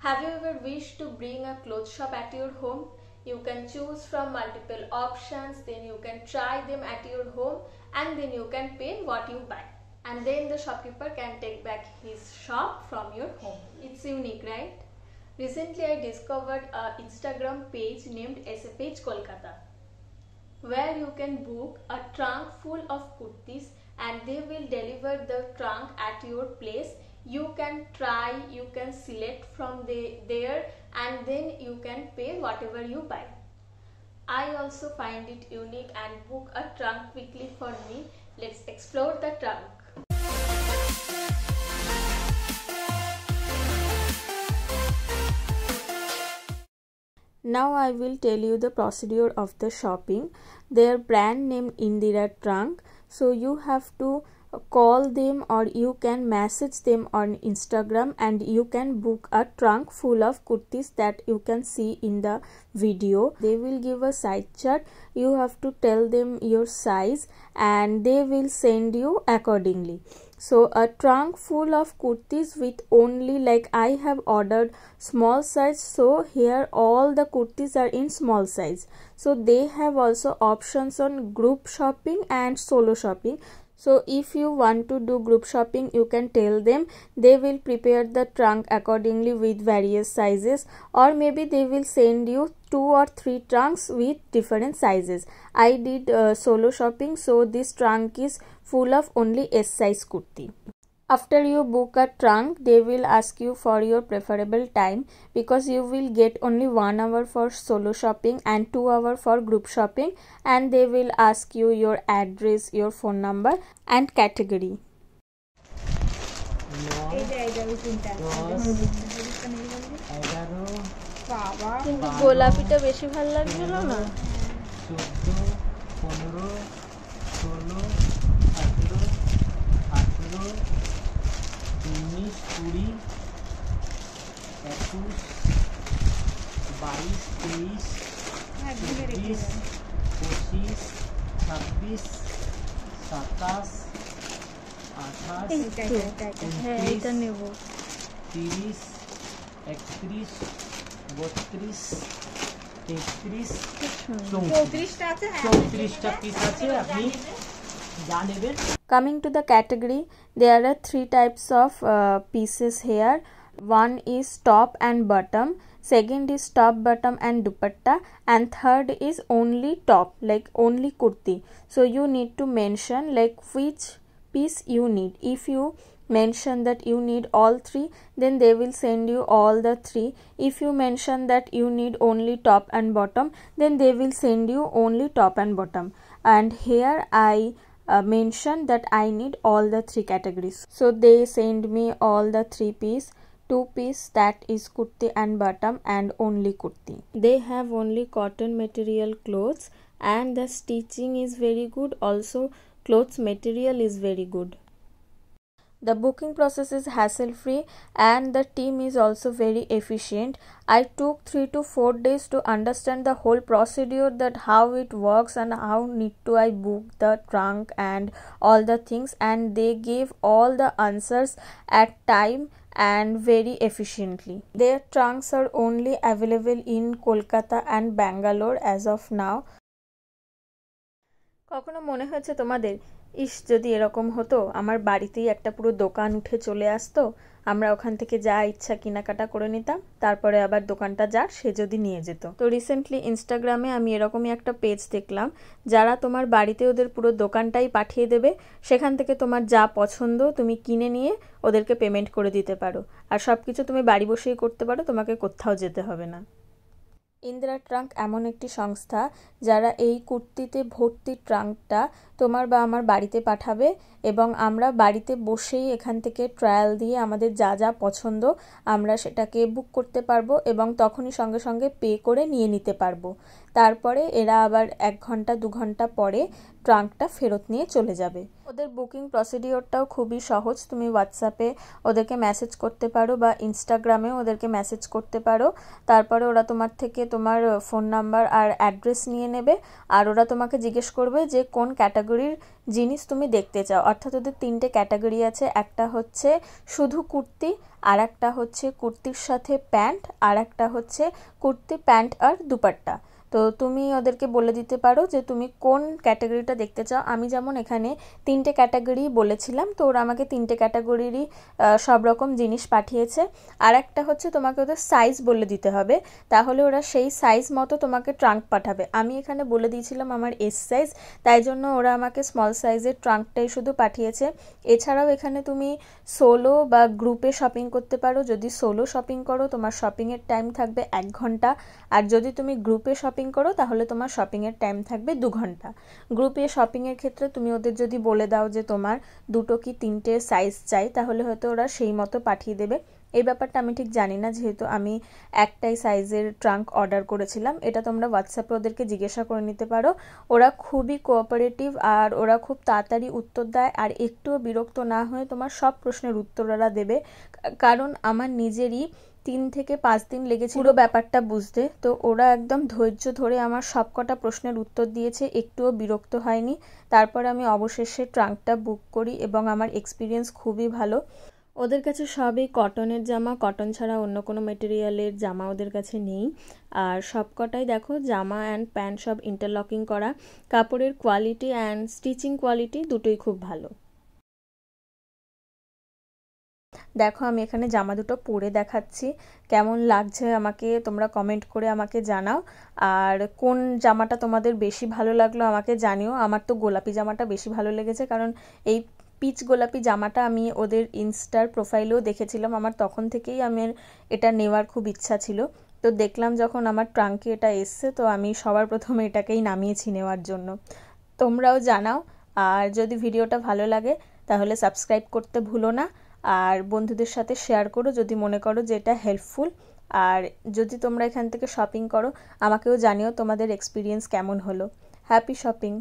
Have you ever wished to bring a clothes shop at your home? You can choose from multiple options, then you can try them at your home and then you can pay what you buy. And then the shopkeeper can take back his shop from your home. It's unique, right? Recently I discovered a Instagram page named SFH Kolkata where you can book a trunk full of kurtis and they will deliver the trunk at your place you can try you can select from the, there and then you can pay whatever you buy i also find it unique and book a trunk quickly for me let's explore the trunk Now I will tell you the procedure of the shopping. Their brand name Indira Trunk. So you have to call them or you can message them on Instagram and you can book a trunk full of kurtis that you can see in the video. They will give a size chart. You have to tell them your size and they will send you accordingly so a trunk full of kurtis with only like i have ordered small size so here all the kurtis are in small size so they have also options on group shopping and solo shopping so if you want to do group shopping you can tell them. They will prepare the trunk accordingly with various sizes. Or maybe they will send you two or three trunks with different sizes. I did uh, solo shopping. So this trunk is full of only S size kurti. After you book a trunk, they will ask you for your preferable time because you will get only 1 hour for solo shopping and 2 hour for group shopping and they will ask you your address, your phone number and category. কিন্তু গোলাপিটা বেশি ভালো লাগছিল না উনিশ কুড়ি একুশ বাইশ তেইশ চব্বিশ পঁচিশ ছাব্বিশ সাতাশ আঠাশ হ্যাঁ এটা নেব তিরিশ একত্রিশ বত্রিশ তেত্রিশ চৌত্রিশটা চৌত্রিশটা পিস আছে আপনি যা নেবেন Coming to the category, there are three types of uh, pieces here. One is top and bottom, second is top, bottom and dupatta and third is only top like only kurti. So you need to mention like which piece you need. If you mention that you need all three then they will send you all the three if you mention that you need only top and bottom then they will send you only top and bottom and here i uh, mention that I need all the three categories. So they send me all the three piece, two piece that is kurti and bottom and only kurti. They have only cotton material clothes and the stitching is very good. Also clothes material is very good. The booking process is hassle free and the team is also very efficient. I took 3 to 4 days to understand the whole procedure that how it works and how need to I book the trunk and all the things and they gave all the answers at time and very efficiently. Their trunks are only available in Kolkata and Bangalore as of now. কখনো মনে হয়েছে তোমাদের ইস, যদি এরকম হতো, আমার বাড়িতেই একটা পুরো দোকান উঠে চলে আসতো, আমরা ওখান থেকে যা ইচ্ছা কেনাকাটা করে নিতাম, তারপরে আবার দোকানটা যার, সে যদি নিয়ে যেত। তো রিসেন্টলি ইনস্টাগ্রামে আমি এরকমই একটা পেজ দেখলাম, যারা তোমার বাড়িতে ওদের পুরো দোকানটাই পাঠিয়ে দেবে, সেখান থেকে তোমার যা পছন্দ তুমি কিনে নিয়ে ওদেরকে পেমেন্ট করে দিতে পারো। আর সব কিছু তুমি বাড়ি বসেই করতে পারো, তোমাকে কোথাও যেতে হবে না। ইন্দিরা ট্রাঙ্ক এমন একটি সংস্থা যারা এই কুর্তিতে ভর্তি ট্রাঙ্কটা তোমার বা আমার বাড়িতে পাঠাবে এবং আমরা বাড়িতে বসেই এখান থেকে ট্রায়াল দিয়ে আমাদের যা যা পছন্দ আমরা সেটাকে বুক করতে পারব এবং তখনই সঙ্গে সঙ্গে পে করে নিয়ে নিতে পারব। তারপরে এরা আবার এক ঘণ্টা, দু ঘণ্টা পরে ট্রাঙ্কটা ফেরত নিয়ে চলে যাবে। ওদের বুকিং প্রসিডিওরটাও খুবই সহজ। তুমি হোয়াটসঅ্যাপে ওদেরকে মেসেজ করতে পারো বা ইনস্টাগ্রামেও ওদেরকে মেসেজ করতে পারো। তারপরে ওরা তোমার থেকে তোমার ফোন নাম্বার আর অ্যাড্রেস নিয়ে নেবে। আর ওরা তোমাকে জিজ্ঞেস করবে যে কোন ক্যাটাগরির জিনিস তুমি দেখতে চাও। অর্থাৎ ওদের তিনটে ক্যাটাগরি আছে। একটা হচ্ছে শুধু কুর্তি, আর একটা হচ্ছে কুর্তির সাথে প্যান্ট, আর একটা হচ্ছে কুর্তি, প্যান্ট আর দুপাট্টা। তো তুমি ওদেরকে বলে দিতে পারো যে তুমি কোন ক্যাটাগরিটা দেখতে চাও। আমি যেমন এখানে তিনটে ক্যাটাগরি বলেছিলাম, তো ওরা আমাকে তিনটে ক্যাটাগরিরই সব রকম জিনিস পাঠিয়েছে। আর একটা হচ্ছে তোমাকে ওদের সাইজ বলে দিতে হবে, তাহলে ওরা সেই সাইজ মতো তোমাকে ট্রাঙ্ক পাঠাবে। আমি এখানে বলে দিয়েছিলাম আমার এস সাইজ তাই জন্য ওরা আমাকে স্মল সাইজের ট্রাঙ্কটাই শুধু পাঠিয়েছে। এছাড়াও এখানে তুমি সোলো বা গ্রুপে শপিং করতে পারো। যদি সোলো শপিং করো, তোমার শপিংয়ের টাইম থাকবে এক ঘণ্টা। আর যদি তুমি গ্রুপে শপিং শপিং করো, তাহলে তোমার শপিংয়ের টাইম থাকবে দু ঘণ্টা। গ্রুপে শপিংয়ের ক্ষেত্রে তুমি ওদের যদি বলে দাও যে তোমার দুটো কি তিনটে সাইজ চাই, তাহলে হয়তো ওরা সেই মতো পাঠিয়ে দেবে। এই ব্যাপারটা আমি ঠিক জানি না, যেহেতু আমি একটাই সাইজের ট্রাঙ্ক অর্ডার করেছিলাম। এটা তোমরা হোয়াটসঅ্যাপে ওদেরকে জিজ্ঞাসা করে নিতে পারো। ওরা খুবই কোঅপারেটিভ আর ওরা খুব তাড়াতাড়ি উত্তর দেয়। আর একটুও বিরক্ত না হয়ে তোমার সব প্রশ্নের উত্তর ওরা দেবে কারণ আমার নিজেরই তিন থেকে পাঁচ দিন লেগেছিল পুরো ব্যাপারটা বুঝতে। তো ওরা একদম ধৈর্য ধরে আমার সবকটা প্রশ্নের উত্তর দিয়েছে একটুও বিরক্ত হয়নি। তারপর আমি অবশেষে ট্রাঙ্কটা বুক করি এবং আমার এক্সপিরিয়েন্স খুবই ভালো। ওদের কাছে সবই কটনের জামা কটন ছাড়া অন্য কোনো মেটেরিয়ালের জামা ওদের কাছে নেই। আর সবকটাই দেখো জামা অ্যান্ড প্যান্ট সব ইন্টারলকিং করা। কাপড়ের কোয়ালিটি অ্যান্ড স্টিচিং কোয়ালিটি দুটোই খুব ভালো। দেখো, আমি এখানে জামা দুটো পরে দেখাচ্ছি। কেমন লাগছে আমাকে তোমরা কমেন্ট করে আমাকে জানাও। আর কোন জামাটা তোমাদের বেশি ভালো লাগল আমাকে জানিও। আমার তো গোলাপি জামাটা বেশি ভালো লেগেছে, কারণ এই পিচ গোলাপি জামাটা আমি ওদের ইনস্টার প্রোফাইলেও দেখেছিলাম। আমার তখন থেকেই আমার এটা নেওয়ার খুব ইচ্ছা ছিল। তো দেখলাম যখন আমার ট্রাঙ্কে এটা এসছে, তো আমি সবার প্রথমে এটাকেই নামিয়েছি নেওয়ার জন্য। তোমরাও জানাও। আর যদি ভিডিওটা ভালো লাগে, তাহলে সাবস্ক্রাইব করতে ভুলো না। আর বন্ধুদের সাথে শেয়ার করো, যদি মনে করো যে এটা হেল্পফুল আর যদি তোমরা এখান থেকে শপিং করো, আমাকেও জানিও তোমাদের এক্সপিরিয়েন্স কেমন হলো। Happy shopping